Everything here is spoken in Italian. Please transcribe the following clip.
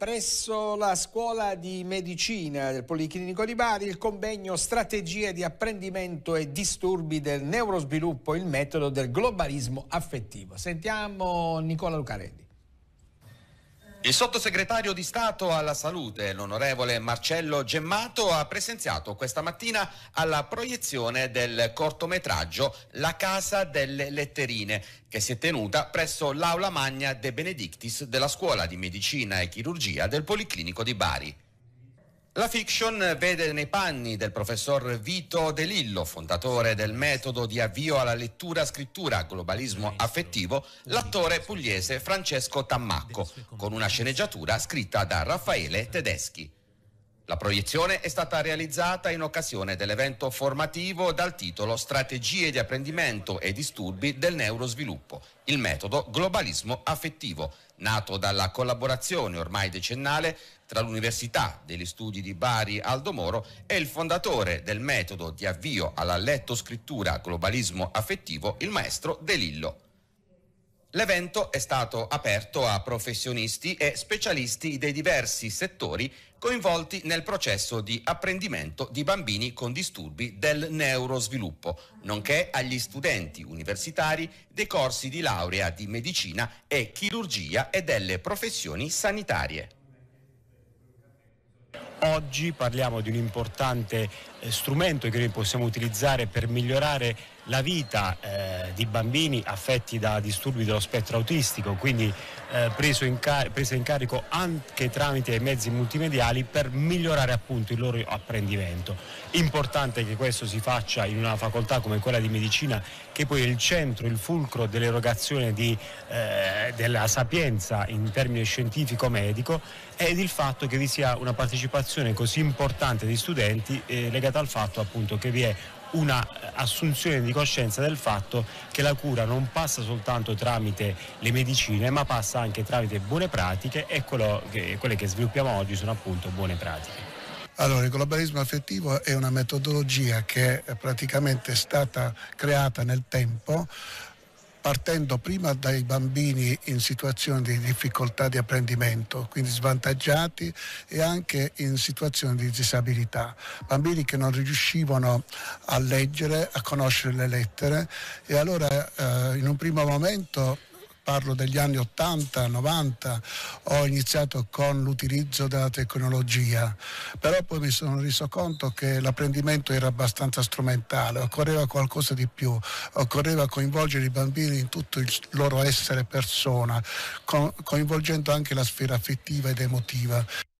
presso la scuola di medicina del Policlinico di Bari il convegno Strategie di apprendimento e disturbi del neurosviluppo, il metodo del globalismo affettivo. Sentiamo Nicola Lucarelli. Il sottosegretario di Stato alla Salute, l'onorevole Marcello Gemmato, ha presenziato questa mattina alla proiezione del cortometraggio La Casa delle Letterine, che si è tenuta presso l'Aula Magna De Benedictis della Scuola di Medicina e Chirurgia del Policlinico di Bari. La fiction vede nei panni del professor Vito De Lillo, fondatore del metodo di avvio alla lettura-scrittura globalismo affettivo, l'attore pugliese Francesco Tammacco, con una sceneggiatura scritta da Raffaele Tedeschi. La proiezione è stata realizzata in occasione dell'evento formativo dal titolo Strategie di apprendimento e disturbi del neurosviluppo, il metodo globalismo affettivo, nato dalla collaborazione ormai decennale tra l'Università degli Studi di Bari Aldo Moro e il fondatore del metodo di avvio alla lettoscrittura globalismo affettivo, il maestro De Lillo. L'evento è stato aperto a professionisti e specialisti dei diversi settori coinvolti nel processo di apprendimento di bambini con disturbi del neurosviluppo, nonché agli studenti universitari dei corsi di laurea di medicina e chirurgia e delle professioni sanitarie. Oggi parliamo di un importante eh, strumento che noi possiamo utilizzare per migliorare la vita eh, di bambini affetti da disturbi dello spettro autistico, quindi eh, preso in presa in carico anche tramite mezzi multimediali per migliorare appunto il loro apprendimento. Importante che questo si faccia in una facoltà come quella di medicina che poi è il centro, il fulcro dell'erogazione di, eh, della sapienza in termini scientifico-medico ed il fatto che vi sia una partecipazione così importante di studenti eh, legata al fatto appunto che vi è una assunzione di coscienza del fatto che la cura non passa soltanto tramite le medicine ma passa anche tramite buone pratiche e che, quelle che sviluppiamo oggi sono appunto buone pratiche. Allora, il globalismo affettivo è una metodologia che è praticamente stata creata nel tempo partendo prima dai bambini in situazioni di difficoltà di apprendimento, quindi svantaggiati e anche in situazioni di disabilità, bambini che non riuscivano a leggere, a conoscere le lettere e allora eh, in un primo momento parlo degli anni 80, 90, ho iniziato con l'utilizzo della tecnologia, però poi mi sono reso conto che l'apprendimento era abbastanza strumentale, occorreva qualcosa di più, occorreva coinvolgere i bambini in tutto il loro essere persona, coinvolgendo anche la sfera affettiva ed emotiva.